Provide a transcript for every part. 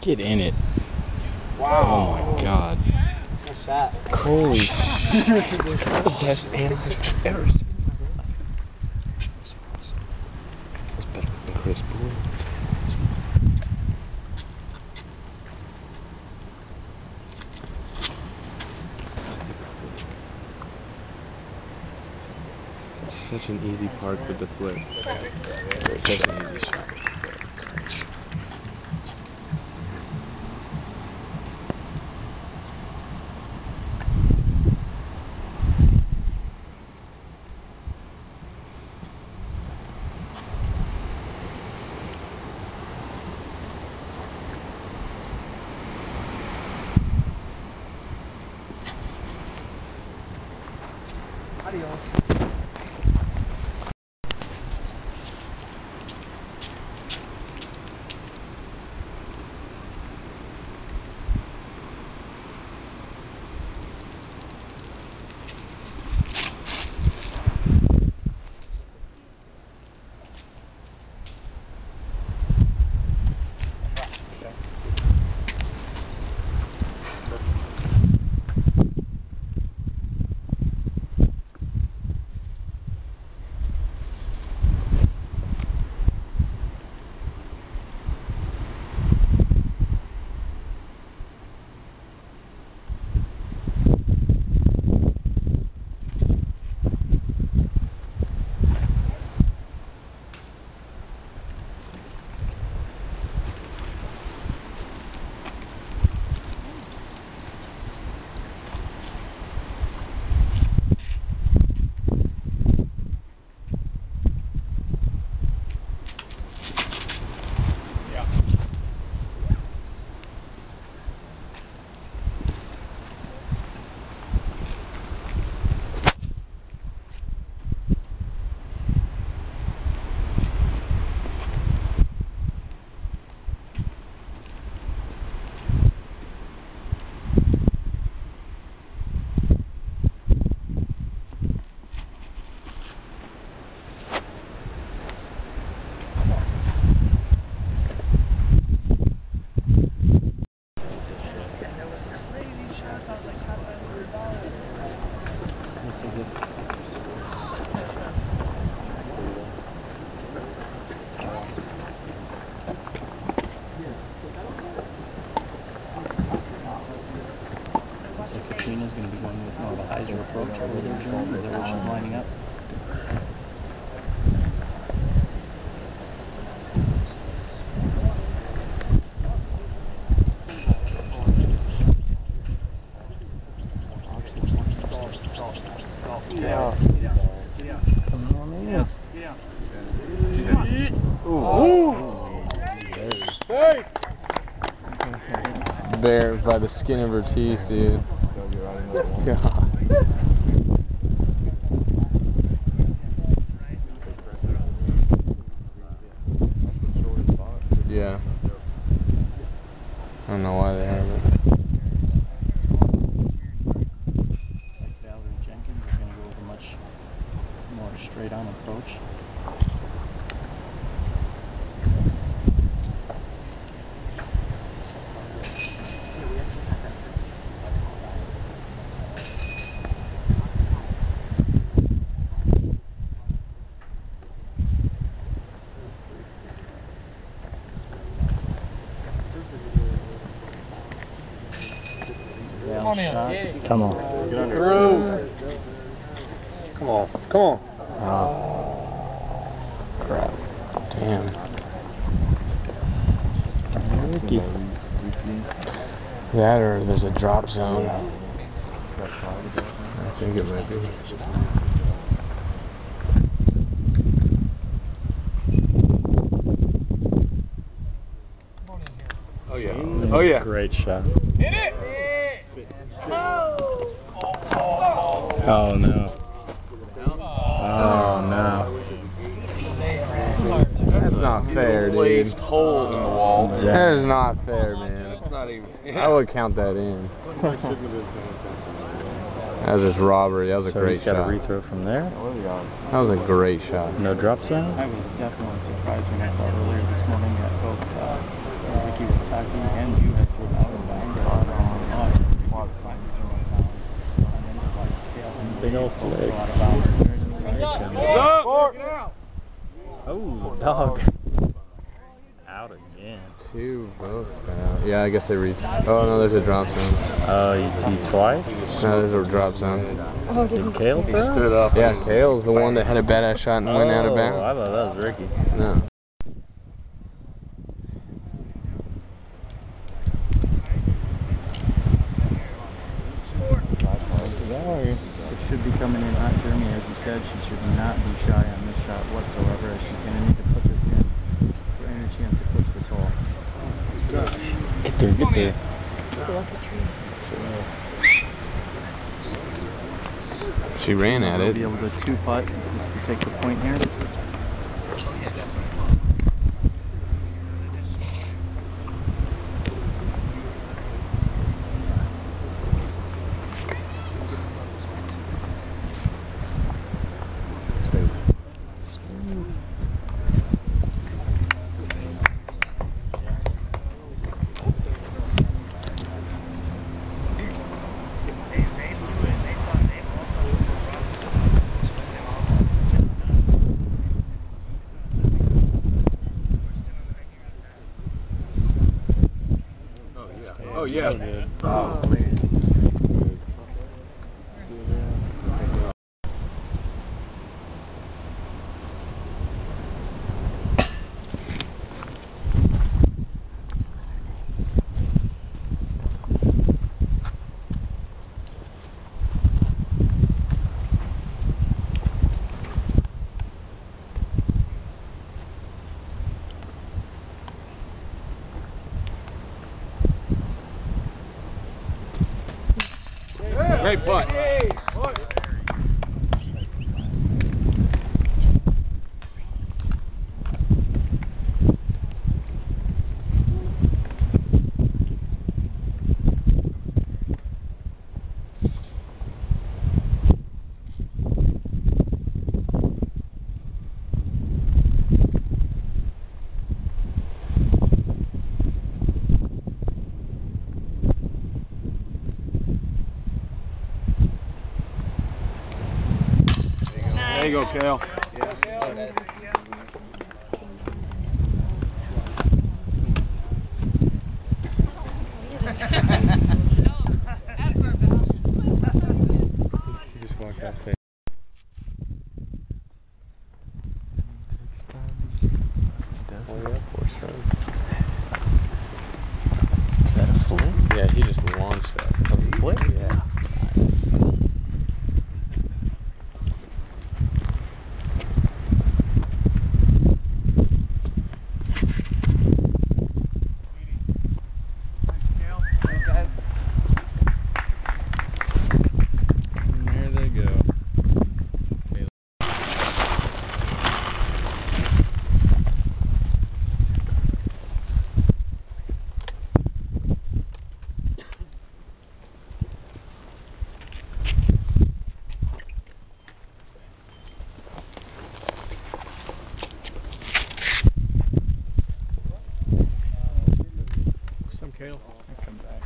Get in it. Wow. Oh my god. Nice shot. Holy Best animation I've ever seen. That's better than Chris Boone. Such an easy park with the flip. Such an easy shot. Adios. Looks as if Looks like Katrina's going to be going with more of a hyzer approach over there, Jerome. Is that where she's lining up? By the skin of her teeth, dude. God. Yeah. I don't know why they have it. Looks like Valarie Jenkins is going to go with a much more straight on approach. Come on in. Come on. Come on. Come on. Oh, crap. Damn. Ricky. That or there's a drop zone. That far to go. I think it might be. Oh yeah. Oh yeah. Great shot. Hit it! Oh no. Oh no. That's not fair, dude. Glazed hole in the wall. That is not fair, man. It's not even. I would count that in. That was just robbery. That was a So great he's got shot. a rethrow from there. That was a great shot. No drop zone. I was definitely surprised when I saw earlier this morning that both uh, Ricky Wysocki and you had put out of bounds on the line. Ricky Wysocki out of bounds, and then it was Kale and Big old flick. threw out of bounds. Very surprised. Oh, dog. Out again. Two both out. Yeah, I guess they reached. Oh no, there's a drop zone. Oh, you tee twice. No, there's a drop zone. Oh, Did Kale He stood up. Yeah, Kale's the one that had a badass shot and went out of Oh, bounds. I thought that was Ricky. No. It should be coming in hot, Jeremy. As you said, she should not be shy on this shot whatsoever. as She's going to need to put this in. for any chance to push this hole. Get there, get there. It's a lucky tree. She ran at it. be able to two putt just to take the point here. Yeah. Great putt. You go, Kale. She just walked out saying. Oh yeah, four strokes. Is that a flip? Yeah, he just launched that. A flip? Yeah. And there they go. Some Kale. Come back.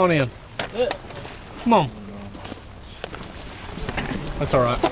Come on in. Come on. That's all right.